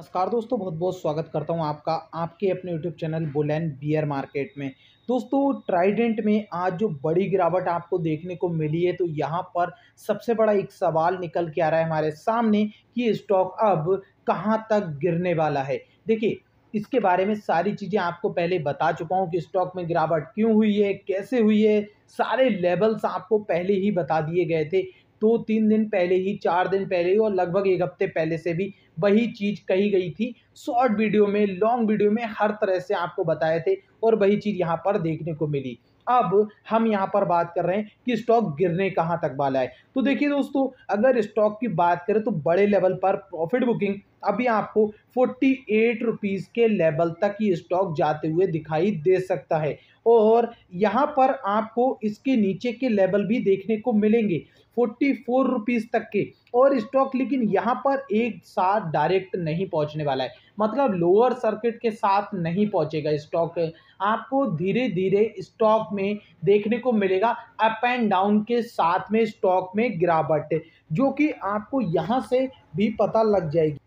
नमस्कार दोस्तों, बहुत बहुत स्वागत करता हूँ आपका, आपके अपने YouTube channel bull and bear market में। दोस्तों ट्राइडेंट में आज जो बड़ी गिरावट आपको देखने को मिली है तो यहाँ पर सबसे बड़ा एक सवाल निकल के आ रहा है हमारे सामने कि स्टॉक अब कहाँ तक गिरने वाला है। देखिए, इसके बारे में सारी चीज़ें आपको पहले बता चुका हूँ कि स्टॉक में गिरावट क्यों हुई है, कैसे हुई है, सारे लेवल्स आपको पहले ही बता दिए गए थे। दो तीन दिन पहले ही, चार दिन पहले ही और लगभग एक हफ़्ते पहले से भी वही चीज़ कही गई थी। शॉर्ट वीडियो में, लॉन्ग वीडियो में हर तरह से आपको बताए थे और वही चीज़ यहाँ पर देखने को मिली। अब हम यहाँ पर बात कर रहे हैं कि स्टॉक गिरने कहाँ तक वाला है। तो देखिए दोस्तों, अगर स्टॉक की बात करें तो बड़े लेवल पर प्रॉफिट बुकिंग अभी आपको फोर्टी एट रुपीज़ के लेवल तक ये स्टॉक जाते हुए दिखाई दे सकता है। और यहाँ पर आपको इसके नीचे के लेवल भी देखने को मिलेंगे, फोर्टी फोर रुपीज़ तक के। और स्टॉक लेकिन यहाँ पर एक साथ डायरेक्ट नहीं पहुँचने वाला है। मतलब लोअर सर्किट के साथ नहीं पहुँचेगा स्टॉक। आपको धीरे धीरे स्टॉक में देखने को मिलेगा, अप एंड डाउन के साथ में स्टॉक में गिरावट, जो कि आपको यहाँ से भी पता लग जाएगी।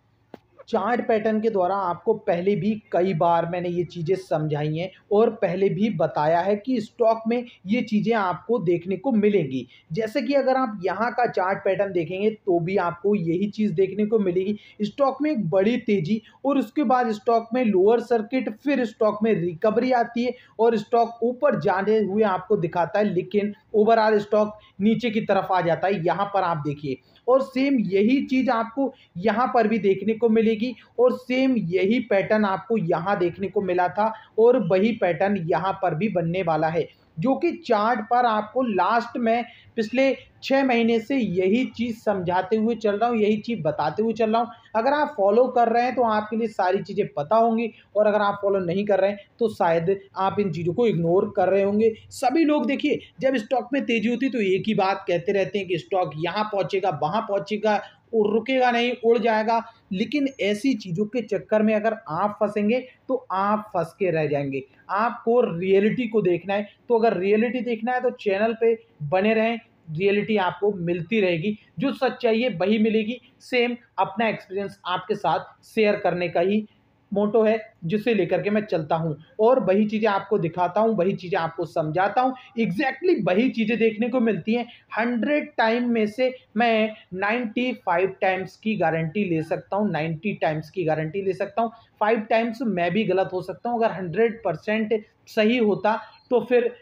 चार्ट पैटर्न के द्वारा आपको पहले भी कई बार मैंने ये चीज़ें समझाई हैं और पहले भी बताया है कि स्टॉक में ये चीज़ें आपको देखने को मिलेंगी। जैसे कि अगर आप यहाँ का चार्ट पैटर्न देखेंगे तो भी आपको यही चीज़ देखने को मिलेगी। स्टॉक में एक बड़ी तेज़ी और उसके बाद स्टॉक में लोअर सर्किट, फिर स्टॉक में रिकवरी आती है और स्टॉक ऊपर जाने हुए आपको दिखाता है, लेकिन ओवरऑल स्टॉक नीचे की तरफ़ आ जाता है। यहाँ पर आप देखिए और सेम यही चीज़ आपको यहाँ पर भी देखने को मिलेगी। और सेम यही पैटर्न आपको यहाँ देखने को मिला था और वही पैटर्न यहाँ पर भी बनने वाला है। जो कि चार्ट पर आपको लास्ट में पिछले छः महीने से यही चीज़ समझाते हुए चल रहा हूँ, यही चीज़ बताते हुए चल रहा हूँ। अगर आप फॉलो कर रहे हैं तो आपके लिए सारी चीज़ें पता होंगी और अगर आप फॉलो नहीं कर रहे हैं तो शायद आप इन चीज़ों को इग्नोर कर रहे होंगे। सभी लोग देखिए, जब स्टॉक में तेज़ी होती तो एक ही बात कहते रहते हैं कि स्टॉक यहाँ पहुँचेगा, वहाँ पहुँचेगा, और रुकेगा नहीं, उड़ जाएगा। लेकिन ऐसी चीज़ों के चक्कर में अगर आप फंसेंगे तो आप फंस के रह जाएँगे। आपको रियलिटी को देखना है। तो अगर रियलिटी देखना है तो चैनल पे बने रहें रियलिटी आपको मिलती रहेगी, जो सच्चाई है वही मिलेगी। सेम अपना एक्सपीरियंस आपके साथ शेयर करने का ही मोटो है, जिसे लेकर के मैं चलता हूँ। और वही चीज़ें आपको दिखाता हूँ, वही चीज़ें आपको समझाता हूँ। एग्जैक्टली exactly वही चीज़ें देखने को मिलती हैं। हंड्रेड टाइम में से मैं नाइन्टी फाइव टाइम्स की गारंटी ले सकता हूँ नाइन्टी टाइम्स की गारंटी ले सकता हूँ। फाइव टाइम्स मैं भी गलत हो सकता हूँ। अगर हंड्रेड परसेंट सही होता तो फिर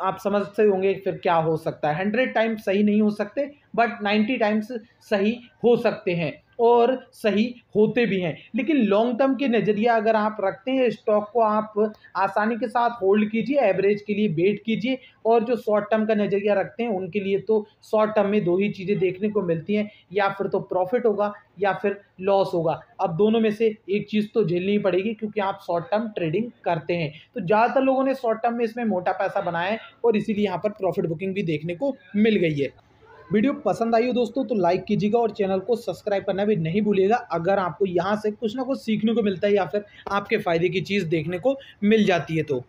आप समझते होंगे फिर क्या हो सकता है। हंड्रेड टाइम्स सही नहीं हो सकते, बट नाइन्टी टाइम्स सही हो सकते हैं। और सही होते भी हैं। लेकिन लॉन्ग टर्म के नज़रिया अगर आप रखते हैं स्टॉक को आप आसानी के साथ होल्ड कीजिए एवरेज के लिए वेट कीजिए और जो शॉर्ट टर्म का नज़रिया रखते हैं, उनके लिए तो शॉर्ट टर्म में दो ही चीज़ें देखने को मिलती हैं, या फिर तो प्रॉफिट होगा या फिर लॉस होगा। अब दोनों में से एक चीज़ तो झेलनी पड़ेगी क्योंकि आप शॉर्ट टर्म ट्रेडिंग करते हैं। तो ज़्यादातर लोगों ने शॉर्ट टर्म में इसमें मोटा पैसा बनाया है और इसीलिए यहाँ पर प्रॉफिट बुकिंग भी देखने को मिल गई है। वीडियो पसंद आई हो दोस्तों तो लाइक कीजिएगा और चैनल को सब्सक्राइब करना भी नहीं भूलिएगा। अगर आपको यहाँ से कुछ ना कुछ सीखने को मिलता है या फिर आपके फ़ायदे की चीज़ देखने को मिल जाती है तो।